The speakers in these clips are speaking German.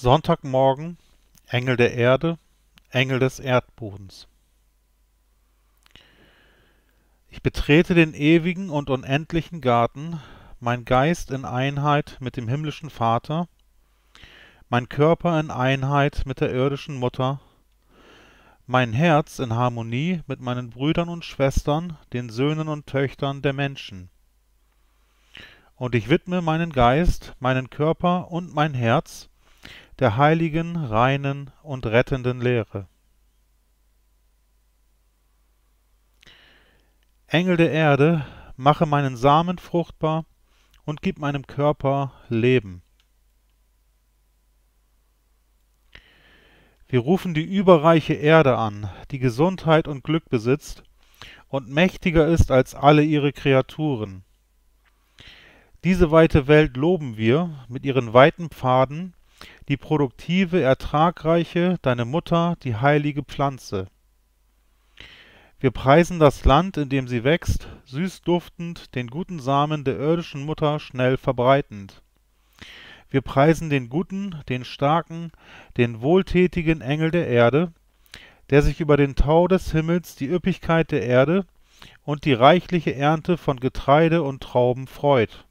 Sonntagmorgen, Engel der Erde, Engel des Erdbodens. Ich betrete den ewigen und unendlichen Garten, mein Geist in Einheit mit dem himmlischen Vater, mein Körper in Einheit mit der irdischen Mutter, mein Herz in Harmonie mit meinen Brüdern und Schwestern, den Söhnen und Töchtern der Menschen. Und ich widme meinen Geist, meinen Körper und mein Herz der heiligen, reinen und rettenden Lehre. Engel der Erde, mache meinen Samen fruchtbar und gib meinem Körper Leben. Wir rufen die überreiche Erde an, die Gesundheit und Glück besitzt und mächtiger ist als alle ihre Kreaturen. Diese weite Welt loben wir mit ihren weiten Pfaden, die produktive, ertragreiche, deine Mutter, die heilige Pflanze. Wir preisen das Land, in dem sie wächst, süß duftend, den guten Samen der irdischen Mutter schnell verbreitend. Wir preisen den guten, den starken, den wohltätigen Engel der Erde, der sich über den Tau des Himmels, die Üppigkeit der Erde und die reichliche Ernte von Getreide und Trauben freut.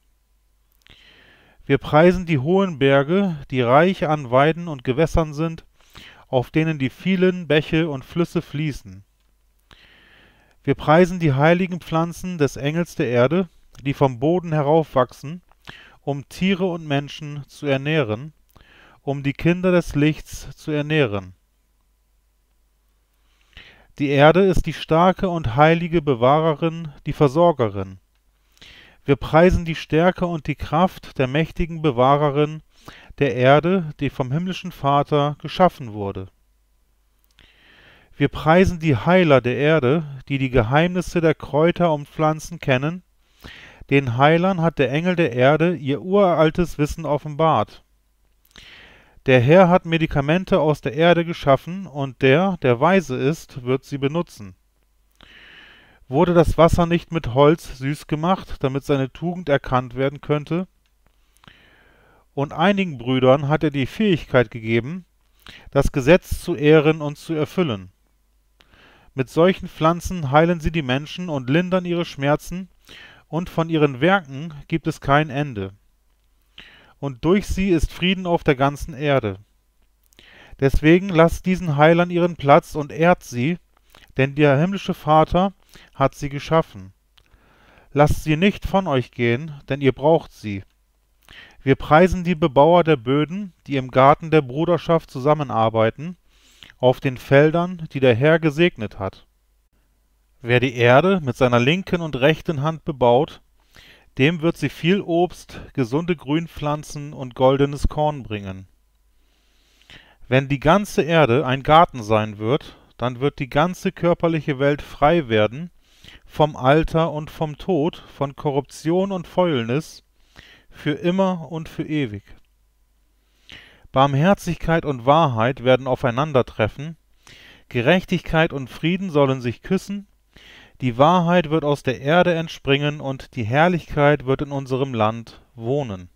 Wir preisen die hohen Berge, die reich an Weiden und Gewässern sind, auf denen die vielen Bäche und Flüsse fließen. Wir preisen die heiligen Pflanzen des Engels der Erde, die vom Boden heraufwachsen, um Tiere und Menschen zu ernähren, um die Kinder des Lichts zu ernähren. Die Erde ist die starke und heilige Bewahrerin, die Versorgerin. Wir preisen die Stärke und die Kraft der mächtigen Bewahrerin der Erde, die vom himmlischen Vater geschaffen wurde. Wir preisen die Heiler der Erde, die die Geheimnisse der Kräuter und Pflanzen kennen. Den Heilern hat der Engel der Erde ihr uraltes Wissen offenbart. Der Herr hat Medikamente aus der Erde geschaffen, und der, der weise ist, wird sie benutzen. Wurde das Wasser nicht mit Holz süß gemacht, damit seine Tugend erkannt werden könnte? Und einigen Brüdern hat er die Fähigkeit gegeben, das Gesetz zu ehren und zu erfüllen. Mit solchen Pflanzen heilen sie die Menschen und lindern ihre Schmerzen, und von ihren Werken gibt es kein Ende. Und durch sie ist Frieden auf der ganzen Erde. Deswegen lasst diesen Heilern ihren Platz und ehrt sie, denn der himmlische Vater hat sie geschaffen. Lasst sie nicht von euch gehen, denn ihr braucht sie. Wir preisen die Bebauer der Böden, die im Garten der Bruderschaft zusammenarbeiten, auf den Feldern, die der Herr gesegnet hat. Wer die Erde mit seiner linken und rechten Hand bebaut, dem wird sie viel Obst, gesunde Grünpflanzen und goldenes Korn bringen. Wenn die ganze Erde ein Garten sein wird, dann wird die ganze körperliche Welt frei werden vom Alter und vom Tod, von Korruption und Fäulnis, für immer und für ewig. Barmherzigkeit und Wahrheit werden aufeinandertreffen, Gerechtigkeit und Frieden sollen sich küssen, die Wahrheit wird aus der Erde entspringen und die Herrlichkeit wird in unserem Land wohnen.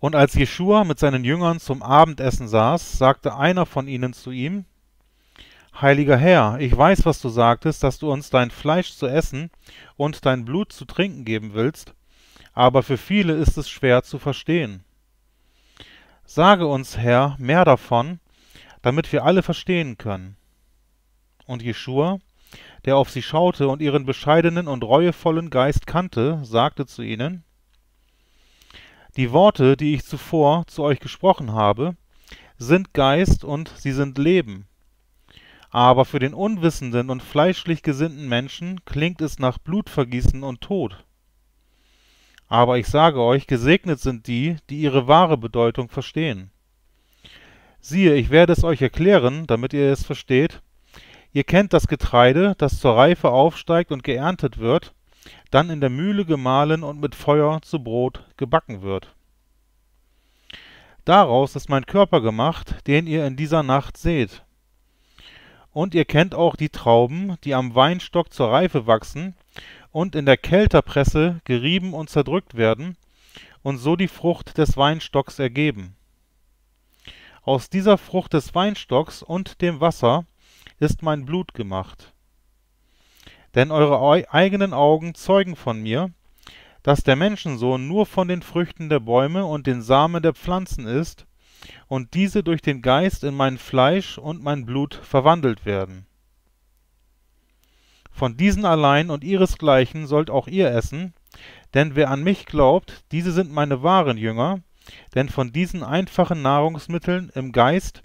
Und als Jeschua mit seinen Jüngern zum Abendessen saß, sagte einer von ihnen zu ihm, Heiliger Herr, ich weiß, was du sagtest, dass du uns dein Fleisch zu essen und dein Blut zu trinken geben willst, aber für viele ist es schwer zu verstehen. Sage uns, Herr, mehr davon, damit wir alle verstehen können. Und Jeschua, der auf sie schaute und ihren bescheidenen und reuevollen Geist kannte, sagte zu ihnen, die Worte, die ich zuvor zu euch gesprochen habe, sind Geist und sie sind Leben. Aber für den unwissenden und fleischlich gesinnten Menschen klingt es nach Blutvergießen und Tod. Aber ich sage euch, gesegnet sind die, die ihre wahre Bedeutung verstehen. Siehe, ich werde es euch erklären, damit ihr es versteht. Ihr kennt das Getreide, das zur Reife aufsteigt und geerntet wird, dann in der Mühle gemahlen und mit Feuer zu Brot gebacken wird. Daraus ist mein Körper gemacht, den ihr in dieser Nacht seht. Und ihr kennt auch die Trauben, die am Weinstock zur Reife wachsen und in der Kelterpresse gerieben und zerdrückt werden und so die Frucht des Weinstocks ergeben. Aus dieser Frucht des Weinstocks und dem Wasser ist mein Blut gemacht. Denn eure eigenen Augen zeugen von mir, dass der Menschensohn nur von den Früchten der Bäume und den Samen der Pflanzen isst und diese durch den Geist in mein Fleisch und mein Blut verwandelt werden. Von diesen allein und ihresgleichen sollt auch ihr essen, denn wer an mich glaubt, diese sind meine wahren Jünger, denn von diesen einfachen Nahrungsmitteln im Geist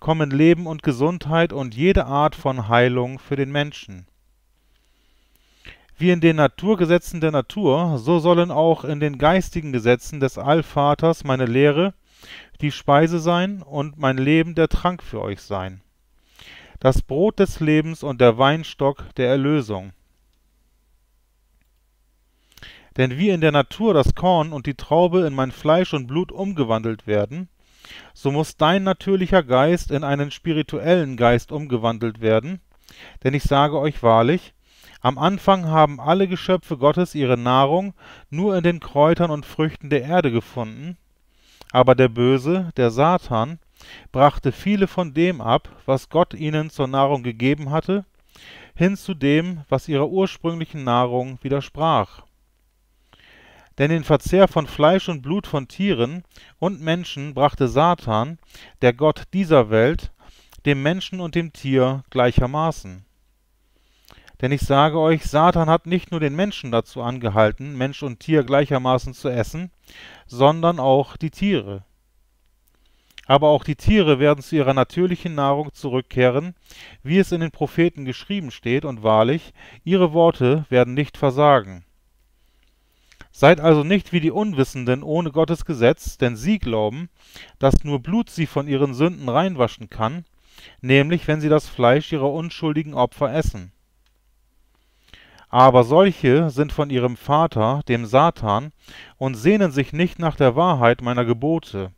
kommen Leben und Gesundheit und jede Art von Heilung für den Menschen. Wie in den Naturgesetzen der Natur, so sollen auch in den geistigen Gesetzen des Allvaters meine Lehre die Speise sein und mein Leben der Trank für euch sein. Das Brot des Lebens und der Weinstock der Erlösung. Denn wie in der Natur das Korn und die Traube in mein Fleisch und Blut umgewandelt werden, so muss dein natürlicher Geist in einen spirituellen Geist umgewandelt werden. Denn ich sage euch wahrlich, am Anfang haben alle Geschöpfe Gottes ihre Nahrung nur in den Kräutern und Früchten der Erde gefunden, aber der Böse, der Satan, brachte viele von dem ab, was Gott ihnen zur Nahrung gegeben hatte, hin zu dem, was ihrer ursprünglichen Nahrung widersprach. Denn den Verzehr von Fleisch und Blut von Tieren und Menschen brachte Satan, der Gott dieser Welt, dem Menschen und dem Tier gleichermaßen. Denn ich sage euch, Satan hat nicht nur den Menschen dazu angehalten, Mensch und Tier gleichermaßen zu essen, sondern auch die Tiere. Aber auch die Tiere werden zu ihrer natürlichen Nahrung zurückkehren, wie es in den Propheten geschrieben steht, und wahrlich, ihre Worte werden nicht versagen. Seid also nicht wie die Unwissenden ohne Gottes Gesetz, denn sie glauben, dass nur Blut sie von ihren Sünden reinwaschen kann, nämlich wenn sie das Fleisch ihrer unschuldigen Opfer essen. Aber solche sind von ihrem Vater, dem Satan, und sehnen sich nicht nach der Wahrheit meiner Gebote.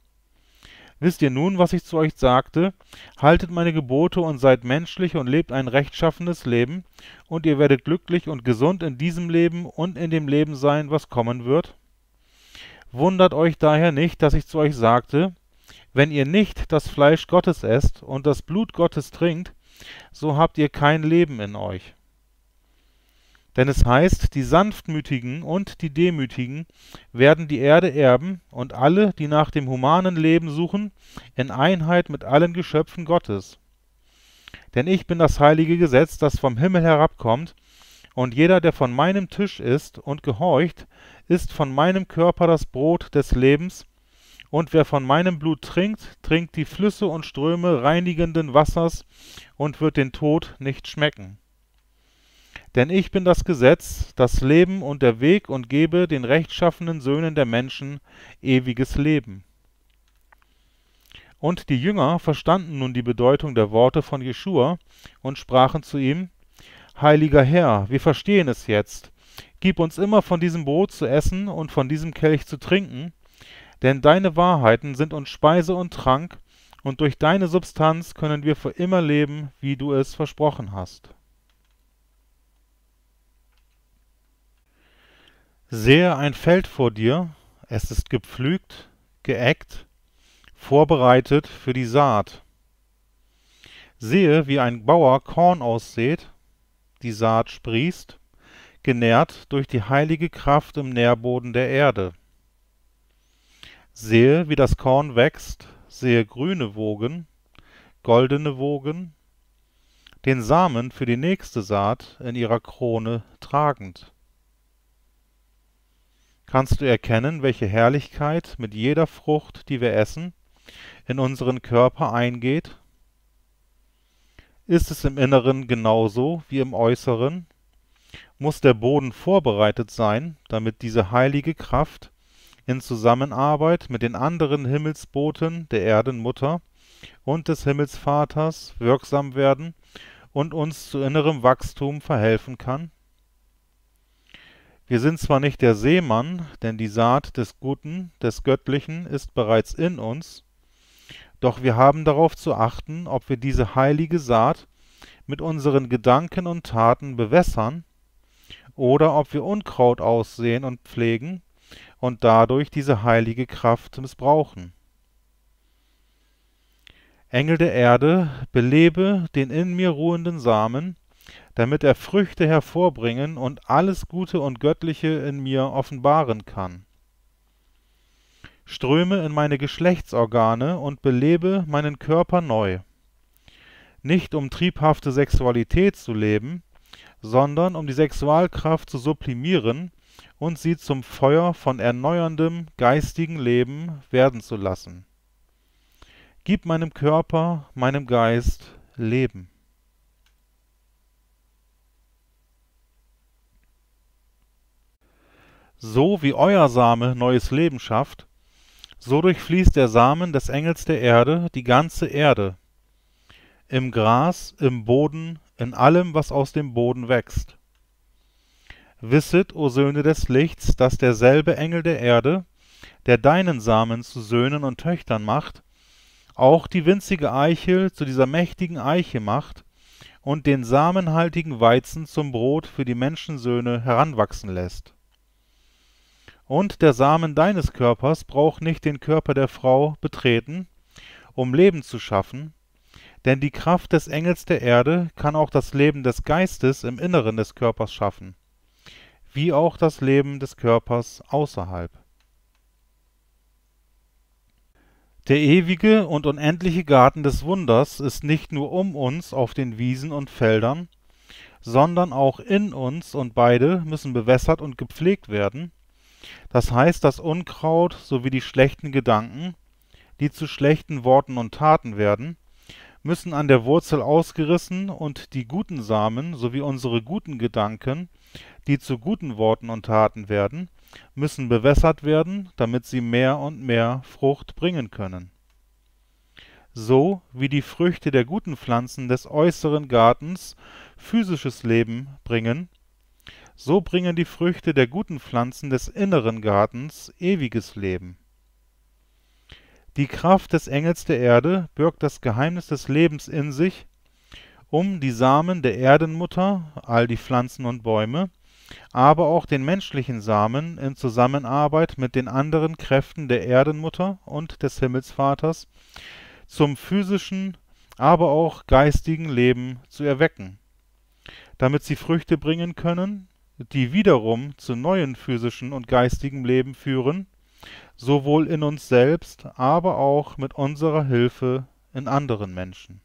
Wisst ihr nun, was ich zu euch sagte? Haltet meine Gebote und seid menschlich und lebt ein rechtschaffenes Leben, und ihr werdet glücklich und gesund in diesem Leben und in dem Leben sein, was kommen wird. Wundert euch daher nicht, dass ich zu euch sagte, wenn ihr nicht das Fleisch Gottes esst und das Blut Gottes trinkt, so habt ihr kein Leben in euch. Denn es heißt, die Sanftmütigen und die Demütigen werden die Erde erben und alle, die nach dem humanen Leben suchen, in Einheit mit allen Geschöpfen Gottes. Denn ich bin das heilige Gesetz, das vom Himmel herabkommt, und jeder, der von meinem Tisch isst und gehorcht, isst von meinem Körper das Brot des Lebens, und wer von meinem Blut trinkt, trinkt die Flüsse und Ströme reinigenden Wassers und wird den Tod nicht schmecken. Denn ich bin das Gesetz, das Leben und der Weg und gebe den rechtschaffenen Söhnen der Menschen ewiges Leben. Und die Jünger verstanden nun die Bedeutung der Worte von Jeschua und sprachen zu ihm, Heiliger Herr, wir verstehen es jetzt. Gib uns immer von diesem Brot zu essen und von diesem Kelch zu trinken, denn deine Wahrheiten sind uns Speise und Trank, und durch deine Substanz können wir für immer leben, wie du es versprochen hast. Sehe ein Feld vor dir, es ist gepflügt, geeckt, vorbereitet für die Saat. Sehe, wie ein Bauer Korn aussät, die Saat sprießt, genährt durch die heilige Kraft im Nährboden der Erde. Sehe, wie das Korn wächst, sehe grüne Wogen, goldene Wogen, den Samen für die nächste Saat in ihrer Krone tragend. Kannst du erkennen, welche Herrlichkeit mit jeder Frucht, die wir essen, in unseren Körper eingeht? Ist es im Inneren genauso wie im Äußeren? Muss der Boden vorbereitet sein, damit diese heilige Kraft in Zusammenarbeit mit den anderen Himmelsboten der Erdenmutter und des Himmelsvaters wirksam werden und uns zu innerem Wachstum verhelfen kann? Wir sind zwar nicht der Seemann, denn die Saat des Guten, des Göttlichen ist bereits in uns, doch wir haben darauf zu achten, ob wir diese heilige Saat mit unseren Gedanken und Taten bewässern oder ob wir Unkraut aussehen und pflegen und dadurch diese heilige Kraft missbrauchen. Engel der Erde, belebe den in mir ruhenden Samen, damit er Früchte hervorbringen und alles Gute und Göttliche in mir offenbaren kann. Ströme in meine Geschlechtsorgane und belebe meinen Körper neu. Nicht um triebhafte Sexualität zu leben, sondern um die Sexualkraft zu sublimieren und sie zum Feuer von erneuerndem geistigen Leben werden zu lassen. Gib meinem Körper, meinem Geist Leben. So wie euer Same neues Leben schafft, so durchfließt der Samen des Engels der Erde die ganze Erde. Im Gras, im Boden, in allem, was aus dem Boden wächst. Wisset, o Söhne des Lichts, dass derselbe Engel der Erde, der deinen Samen zu Söhnen und Töchtern macht, auch die winzige Eichel zu dieser mächtigen Eiche macht und den samenhaltigen Weizen zum Brot für die Menschensöhne heranwachsen lässt. Und der Samen deines Körpers braucht nicht den Körper der Frau betreten, um Leben zu schaffen, denn die Kraft des Engels der Erde kann auch das Leben des Geistes im Inneren des Körpers schaffen, wie auch das Leben des Körpers außerhalb. Der ewige und unendliche Garten des Wunders ist nicht nur um uns auf den Wiesen und Feldern, sondern auch in uns und beide müssen bewässert und gepflegt werden, das heißt, das Unkraut sowie die schlechten Gedanken, die zu schlechten Worten und Taten werden, müssen an der Wurzel ausgerissen und die guten Samen sowie unsere guten Gedanken, die zu guten Worten und Taten werden, müssen bewässert werden, damit sie mehr und mehr Frucht bringen können. So wie die Früchte der guten Pflanzen des äußeren Gartens physisches Leben bringen, so bringen die Früchte der guten Pflanzen des inneren Gartens ewiges Leben. Die Kraft des Engels der Erde birgt das Geheimnis des Lebens in sich, um die Samen der Erdenmutter, all die Pflanzen und Bäume, aber auch den menschlichen Samen in Zusammenarbeit mit den anderen Kräften der Erdenmutter und des Himmelsvaters zum physischen, aber auch geistigen Leben zu erwecken, damit sie Früchte bringen können, die wiederum zu neuen physischen und geistigem Leben führen, sowohl in uns selbst, aber auch mit unserer Hilfe in anderen Menschen